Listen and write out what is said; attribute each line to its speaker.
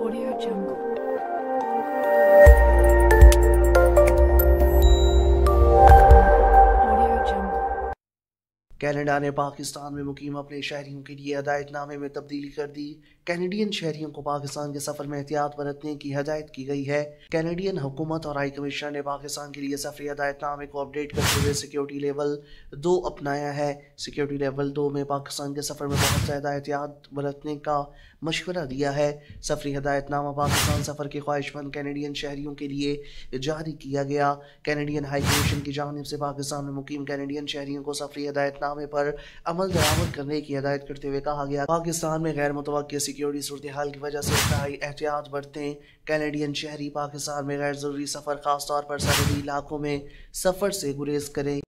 Speaker 1: Audio Jungle.
Speaker 2: Canada ने पाकिस्तान में मुकीम अपने शहरियों के लिए हदायतनामे में तब्दीली कर दी। कैनेडियन शहरियों को पाकिस्तान के सफ़र में एहतियात बरतने की हदायत की गई है। कैनेडियन हुकूमत और हाई कमिश्नर ने पाकिस्तान के लिए सफरी हदायतनामे को अपडेट करते हुए सिक्योरिटी लेवल दो अपनाया है। सिक्योरिटी लेवल दो में पाकिस्तान के सफ़र में बहुत ज़्यादा एहतियात बरतने का मशवरा दिया है। सफरी हदायतनामा पाकिस्तान सफ़र के ख्वाहिशमंद कैनेडियन शहरियों के लिए जारी किया गया। कैनेडियन हाई कमीशन की जानब से पाकिस्तान में मुकीम कैनेडियन शहरियों को सफरी हदायतनामे पर अमल दरामद करने की हदायत करते हुए कहा गया। पाकिस्तान में गैर मुतव सिक्योरिटी सूरत हाल की वजह से इंतहाई एहतियात बरतें कैनेडियन शहरी पाकिस्तान में गैर ज़रूरी सफ़र, खासतौर पर सरहदी इलाकों में सफ़र से गुरेज करें।